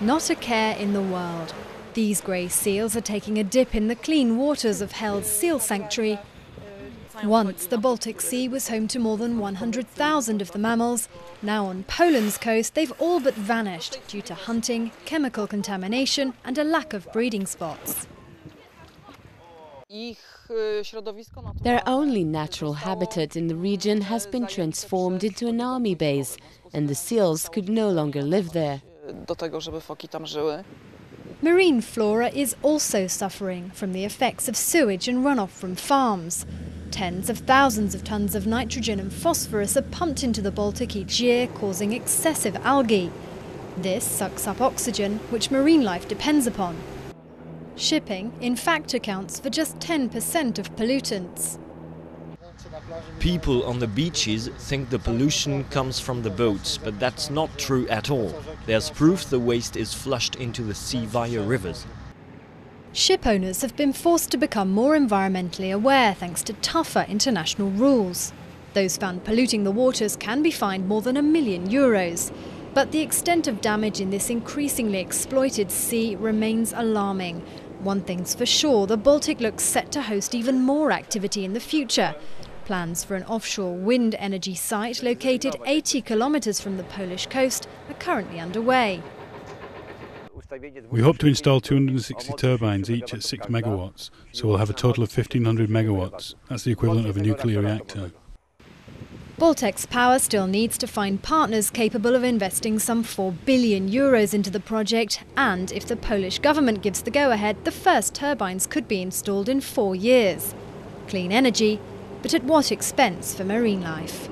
Not a care in the world. These grey seals are taking a dip in the clean waters of Hel's seal sanctuary. Once the Baltic Sea was home to more than 100,000 of the mammals. Now on Poland's coast, they've all but vanished due to hunting, chemical contamination, and a lack of breeding spots. Their only natural habitat in the region has been transformed into an army base, and the seals could no longer live there. Marine flora is also suffering from the effects of sewage and runoff from farms. Tens of thousands of tons of nitrogen and phosphorus are pumped into the Baltic each year, causing excessive algae. This sucks up oxygen, which marine life depends upon. Shipping, in fact, accounts for just 10% of pollutants. People on the beaches think the pollution comes from the boats, but that's not true at all. There's proof the waste is flushed into the sea via rivers. Ship owners have been forced to become more environmentally aware thanks to tougher international rules. Those found polluting the waters can be fined more than a million euros. But the extent of damage in this increasingly exploited sea remains alarming. One thing's for sure, the Baltic looks set to host even more activity in the future. Plans for an offshore wind energy site located 80 kilometres from the Polish coast are currently underway. We hope to install 260 turbines, each at 6 megawatts, so we'll have a total of 1500 megawatts. That's the equivalent of a nuclear reactor. Baltex Power still needs to find partners capable of investing some 4 billion euros into the project, and if the Polish government gives the go ahead, the first turbines could be installed in four years. Clean energy, but at what expense for marine life?